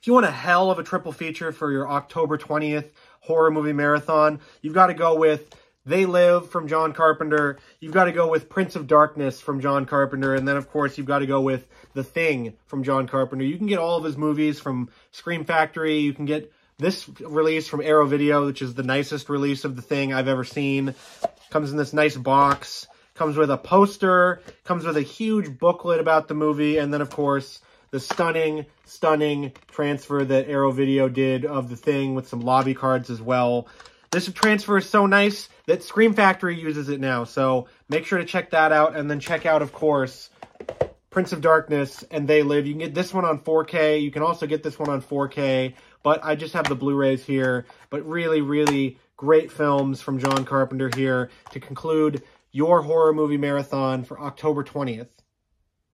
if you want a hell of a triple feature for your October 20th horror movie marathon, you've got to go with They Live from John Carpenter. You've got to go with Prince of Darkness from John Carpenter. And then, of course, you've got to go with The Thing from John Carpenter. You can get all of his movies from Scream Factory. You can get this release from Arrow Video, which is the nicest release of The Thing I've ever seen. Comes in this nice box. Comes with a poster. Comes with a huge booklet about the movie. And then, of course, the stunning, stunning transfer that Arrow Video did of the thing with some lobby cards as well. This transfer is so nice that Scream Factory uses it now. So make sure to check that out. And then check out, of course, Prince of Darkness and They Live. You can get this one on 4K. You can also get this one on 4K. But I just have the Blu-rays here. But really, really great films from John Carpenter here to conclude your horror movie marathon for October 20th.